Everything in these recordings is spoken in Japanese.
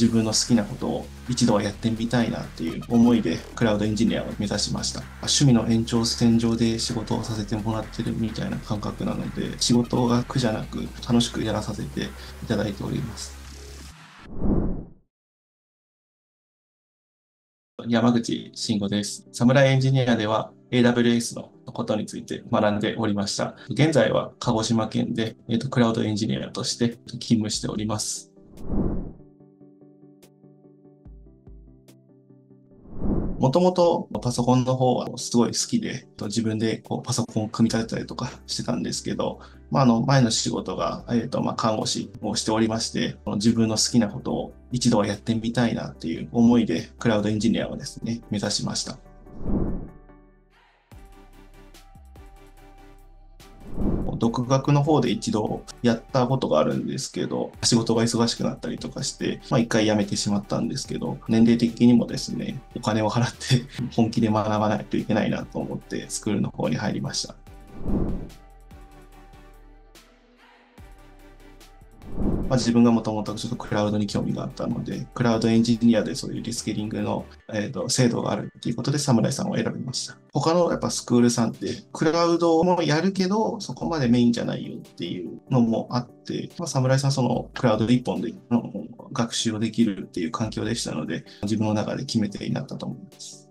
自分の好きなことを一度はやってみたいなっていう思いでクラウドエンジニアを目指しました。趣味の延長線上で仕事をさせてもらってるみたいな感覚なので、仕事が苦じゃなく楽しくやらさせていただいております。山口慎吾です。サムライエンジニアでは AWS のことについて学んでおりました。現在は鹿児島県で、えーと、クラウドエンジニアとして勤務しております。もともとパソコンの方はすごい好きで、自分でこうパソコンを組み立てたりとかしてたんですけど、まあ、あの前の仕事が、えーとまあ、看護師をしておりまして、自分の好きなことを一度はやってみたいなっていう思いで、クラウドエンジニアをですね、目指しました。独学の方で一度やったことがあるんですけど、仕事が忙しくなったりとかして、まあ一回辞めてしまったんですけど、年齢的にもですね、お金を払って 本気で学ばないといけないなと思ってスクールの方に入りました。まあ、自分がもともとちょっとクラウドに興味があったので、クラウドエンジニアでそういうリスキリングの、えーと、制度があるということで、侍さんを選びました。他のやっぱスクールさんって、クラウドもやるけど、そこまでメインじゃないよっていうのもあって、まあ、侍さんそのクラウド一本での学習をできるっていう環境でしたので、自分の中で決めてになったと思います。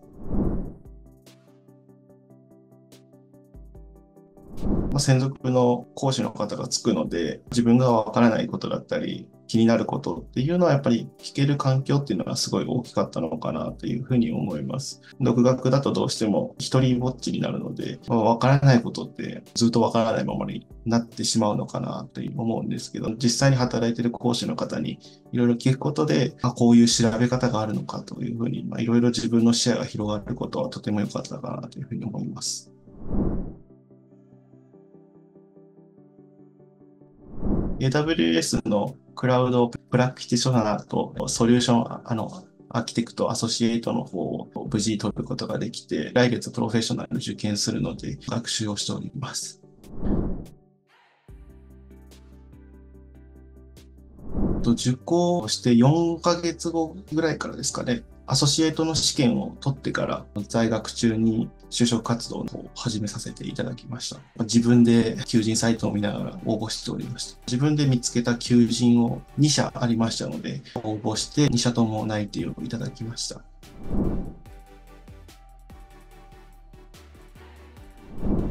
まあ、専属の講師の方がつくので、自分がわからないことだったり、気になることっていうのはやっぱり聞ける環境っていうのがすごい大きかったのかなというふうに思います。独学だとどうしても一人ぼっちになるので、まあ、わからないことってずっとわからないままになってしまうのかなと思うんですけど、実際に働いてる講師の方にいろいろ聞くことで、あこういう調べ方があるのかというふうに、いろいろ自分の視野が広がることはとても良かったかなというふうに思います。AWS のクラウドプラクティショナーとソリューション、あの、アーキテクトアソシエイトの方を無事に取ることができて、来月プロフェッショナル受験するので学習をしております。受講して4ヶ月後ぐらいからですかね、アソシエイトの試験を取ってから在学中に就職活動を始めさせていただきました。自分で求人サイトを見ながら応募しておりました。自分で見つけた求人を2社ありましたので、応募して2社とも内定をいただきました。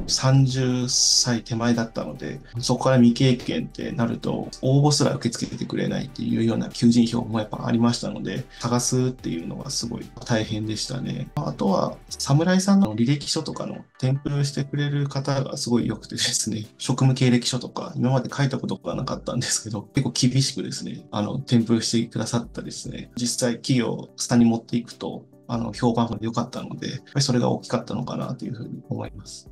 30歳手前だったので、そこから未経験ってなると、応募すら受け付けてくれないっていうような求人票もやっぱありましたので、探すっていうのがすごい大変でしたね。あとは、侍さんの履歴書とかの添付してくれる方がすごい良くてですね、職務経歴書とか今まで書いたことがなかったんですけど、結構厳しくですね、あの、添付してくださったですね、実際企業、スタに持っていくと、あの、評判が良かったので、やっぱりそれが大きかったのかなというふうに思います。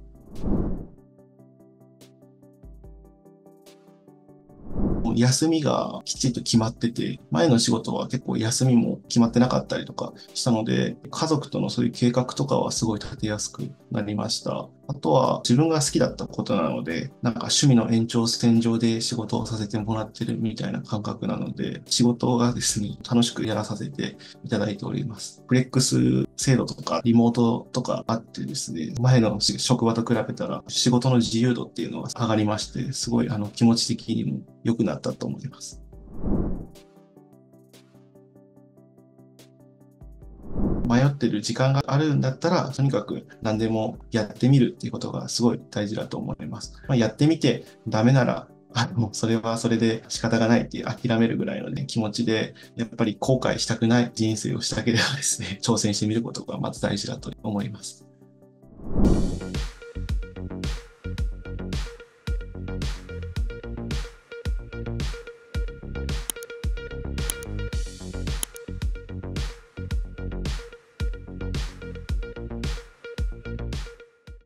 休みがきちんと決まってて、前の仕事は結構休みも決まってなかったりとかしたので、家族とのそういう計画とかはすごい立てやすくなりました。あとは自分が好きだったことなので、なんか趣味の延長線上で仕事をさせてもらってるみたいな感覚なので、仕事がですね、楽しくやらさせていただいております。フレックス制度とかリモートとかあってですね、前の職場と比べたら仕事の自由度っていうのが上がりまして、すごいあの気持ち的にも良くなったと思います。迷ってる時間があるんだったら、とにかく何でもやってみるっていうことがすごい大事だと思います。まあ、やってみてダメなら、あもうそれはそれで仕方がないっていう諦めるぐらいのね、気持ちで、やっぱり後悔したくない人生をしたければですね、挑戦してみることがまず大事だと思います。